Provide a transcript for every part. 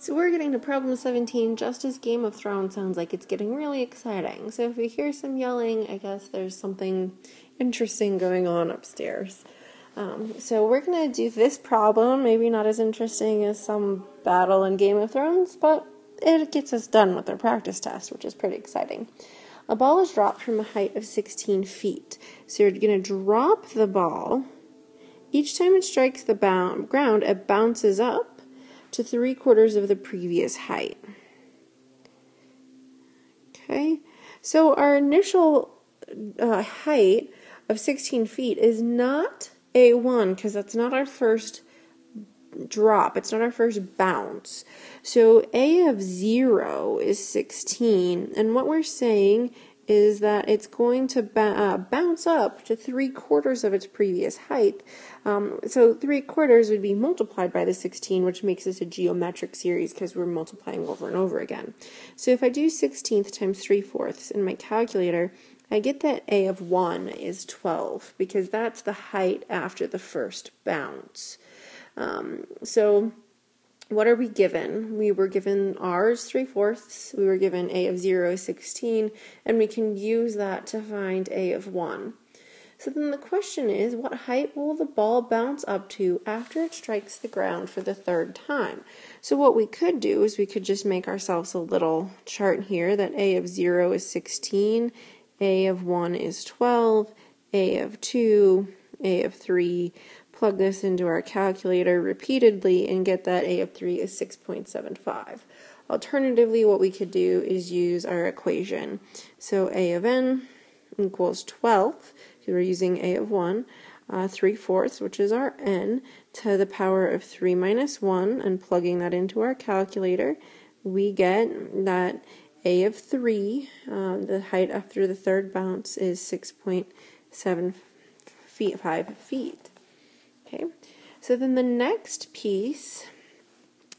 So we're getting to problem 17 just as Game of Thrones sounds like it's getting really exciting. So if we hear some yelling, I guess there's something interesting going on upstairs. Um, so we're going to do this problem, maybe not as interesting as some battle in Game of Thrones, but it gets us done with our practice test, which is pretty exciting. A ball is dropped from a height of 16 feet. So you're going to drop the ball. Each time it strikes the ground, it bounces up to three quarters of the previous height. Okay, so our initial uh, height of 16 feet is not A1 because that's not our first drop, it's not our first bounce. So A of 0 is 16, and what we're saying is that it's going to ba- uh, bounce up to three quarters of its previous height. Um, so three quarters would be multiplied by the 16, which makes this a geometric series because we're multiplying over and over again. So if I do 16th times 3 fourths in my calculator, I get that A of 1 is 12 because that's the height after the first bounce. Um, so what are we given? We were given R's 3 fourths, we were given A of 0 is 16, and we can use that to find A of 1. So then the question is, what height will the ball bounce up to after it strikes the ground for the third time? So what we could do is we could just make ourselves a little chart here that A of 0 is 16, A of 1 is 12, A of 2, A of 3, plug this into our calculator repeatedly and get that A of 3 is 6.75. Alternatively, what we could do is use our equation. So A of n equals 12, because we're using A of 1, uh, 3 fourths, which is our n, to the power of 3 minus 1, and plugging that into our calculator, we get that A of 3, uh, the height after the third bounce, is 6.7 feet, 5 feet. Okay, so then the next piece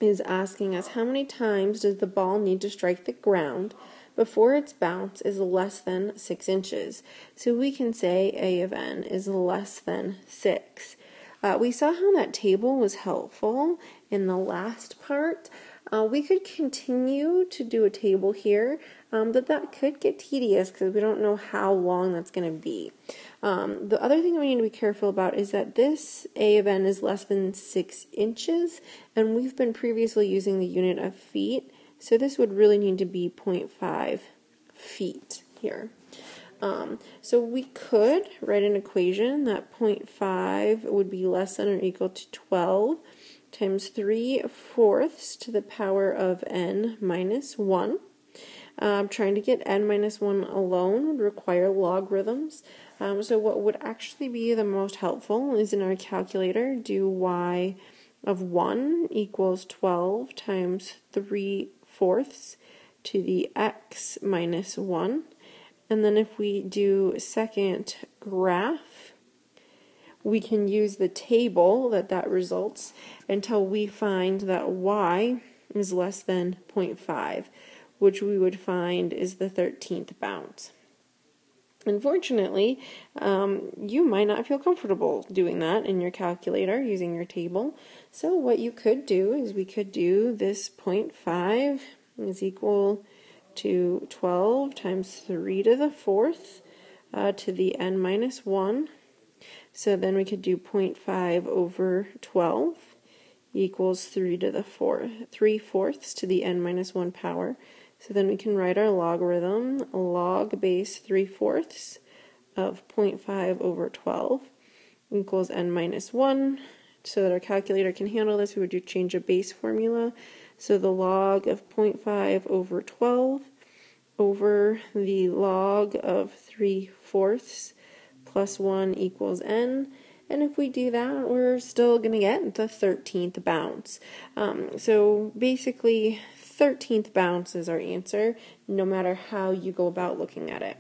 is asking us how many times does the ball need to strike the ground before its bounce is less than 6 inches. So we can say A of n is less than 6. Uh, we saw how that table was helpful in the last part. Uh, we could continue to do a table here, um, but that could get tedious because we don't know how long that's going to be. Um, the other thing that we need to be careful about is that this A of n is less than 6 inches, and we've been previously using the unit of feet, so this would really need to be 0.5 feet here. Um, so we could write an equation that 0.5 would be less than or equal to 12 times 3 fourths to the power of n minus 1. Um, trying to get n minus 1 alone would require logarithms. Um, so what would actually be the most helpful is in our calculator, do y of 1 equals 12 times 3 fourths to the x minus 1. And then if we do second graph, we can use the table that that results until we find that y is less than 0.5, which we would find is the 13th bounce. Unfortunately, um, you might not feel comfortable doing that in your calculator using your table. So what you could do is we could do this 0.5 is equal to 12 times 3 to the fourth uh, to the n minus 1. So then we could do 0.5 over 12 equals 3 to the fourth, 3 fourths to the n minus 1 power. So then we can write our logarithm, log base 3 fourths of 0.5 over 12 equals n minus 1. So that our calculator can handle this, we would do change of base formula. So the log of 0.5 over 12 over the log of 3 fourths plus 1 equals n. And if we do that, we're still going to get the 13th bounce. Um, so basically, 13th bounce is our answer, no matter how you go about looking at it.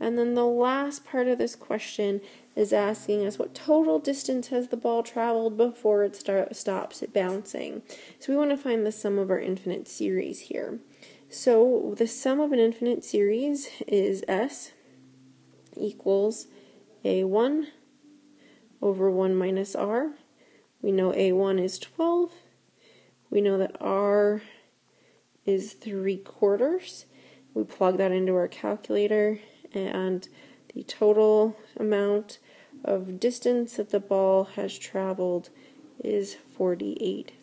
And then the last part of this question is asking us what total distance has the ball traveled before it start, stops bouncing. So we want to find the sum of our infinite series here. So the sum of an infinite series is S equals A1 over 1 minus R. We know A1 is 12 We know that R is 3 quarters. We plug that into our calculator and the total amount of distance that the ball has traveled is 48 feet.